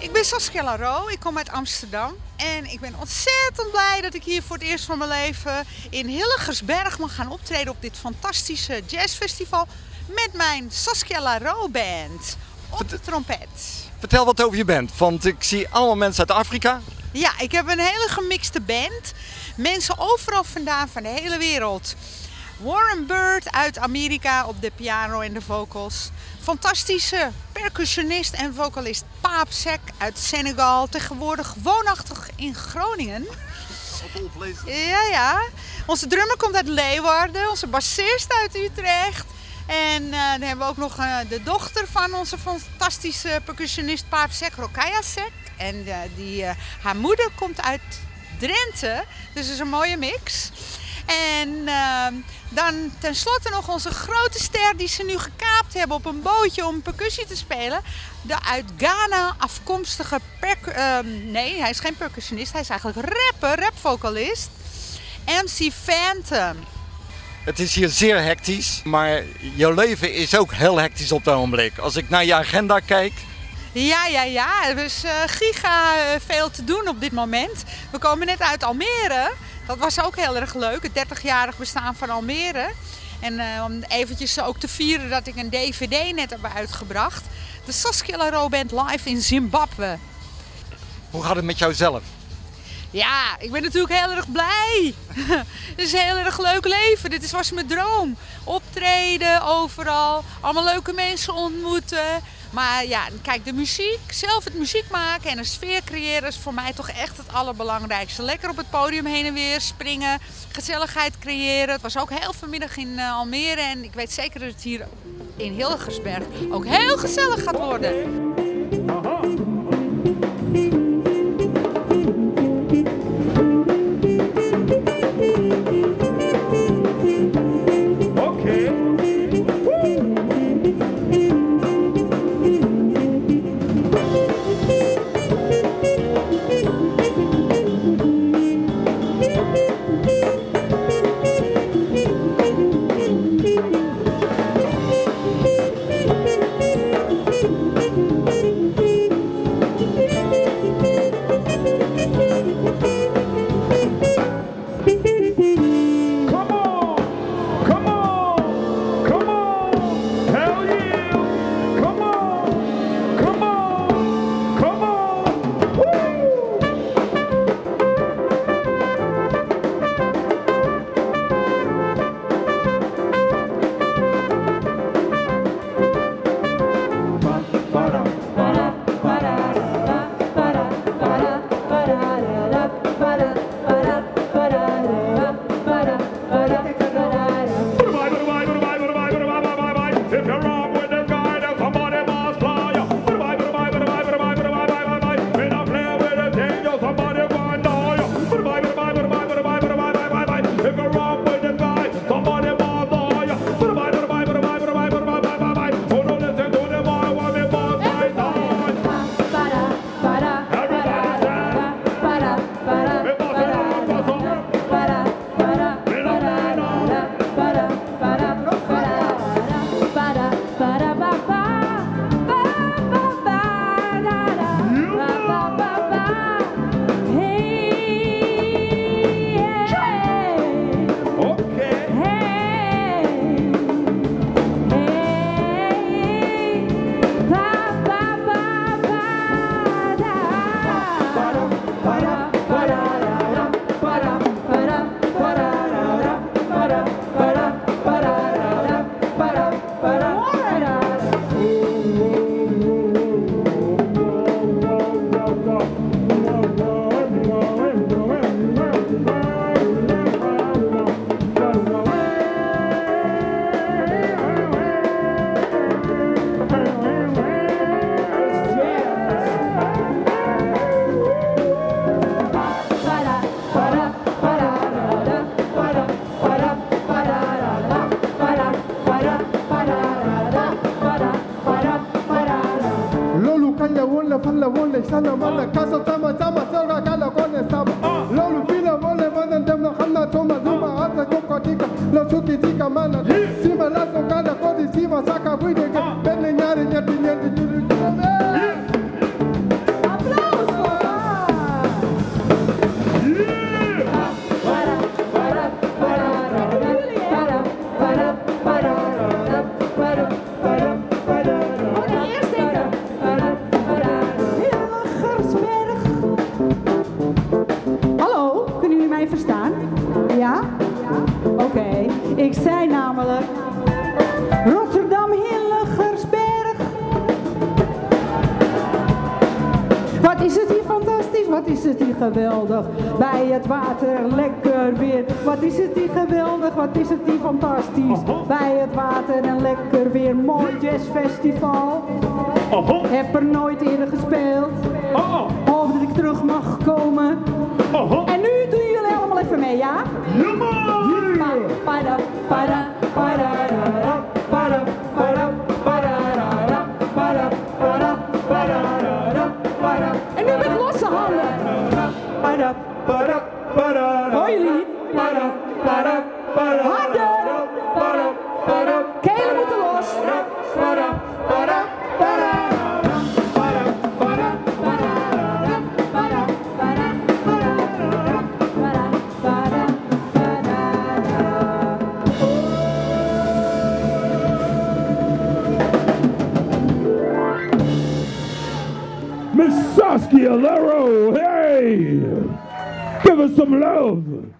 Ik ben Saskia Laro, ik kom uit Amsterdam. En ik ben ontzettend blij dat ik hier voor het eerst van mijn leven in Hillegersberg mag gaan optreden op dit fantastische jazzfestival. Met mijn Saskia Laro band op de trompet. Vertel wat over je band, want ik zie allemaal mensen uit Afrika. Ja, ik heb een hele gemixte band. Mensen overal vandaan van de hele wereld. Warren Bird uit Amerika op de piano en de vocals. Fantastische percussionist en vocalist Paap Sek uit Senegal. Tegenwoordig woonachtig in Groningen. Ja, ja. Onze drummer komt uit Leeuwarden. Onze bassist uit Utrecht. En uh, dan hebben we ook nog uh, de dochter van onze fantastische percussionist Paap Sek, Rokaya Sek. En uh, die, haar moeder komt uit Drenthe. Dus het is een mooie mix. En ehm, dan tenslotte nog onze grote ster die ze nu gekaapt hebben op een bootje om percussie te spelen. De uit Ghana afkomstige ehm, nee, hij is geen percussionist, hij is eigenlijk rapper, rapvocalist. MC Phantom. Het is hier zeer hectisch, maar jouw leven is ook heel hectisch op het ogenblik. Als ik naar je agenda kijk, ja, ja, ja. Er is uh, giga veel te doen op dit moment. We komen net uit Almere. Dat was ook heel erg leuk, het 30-jarig bestaan van Almere. En uh, om eventjes ook te vieren dat ik een dvd net heb uitgebracht. De Saskia Laro Band live in Zimbabwe. Hoe gaat het met jou zelf? Ja, ik ben natuurlijk heel erg blij. Het is een heel erg leuk leven. Dit was mijn droom. Optreden overal, allemaal leuke mensen ontmoeten. Maar ja, kijk, de muziek, zelf het muziek maken en een sfeer creëren is voor mij toch echt het allerbelangrijkste. Lekker op het podium heen en weer springen, gezelligheid creëren. Het was ook heel vanmiddag in uh, Almere en ik weet zeker dat het hier in Hilgersberg ook heel gezellig gaat worden. Bom. Sana mana kasa sama sama sarga kala kone lolu mole mana khanna toma duma ata koko tika lo suki tika mana sima laso kala kodi sima saka buide ke benne nyari nyati nyati nyuri Ik zei namelijk Rotterdam Hilligersberg. Wat is het hier fantastisch, wat is het hier geweldig. Bij het water lekker weer. Wat is het hier geweldig, wat is het hier fantastisch. Bij het water en lekker weer. Mooi jazzfestival. Heb er nooit eerder gespeeld. Oily. Saskia hey! Give us some love.